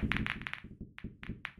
フフフ。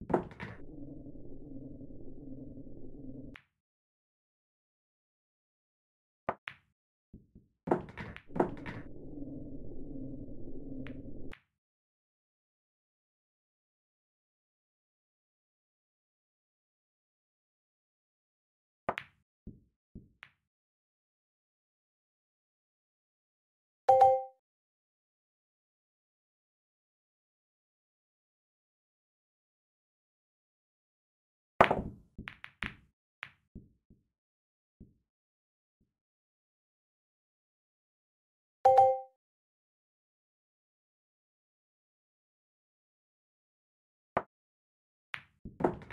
you you.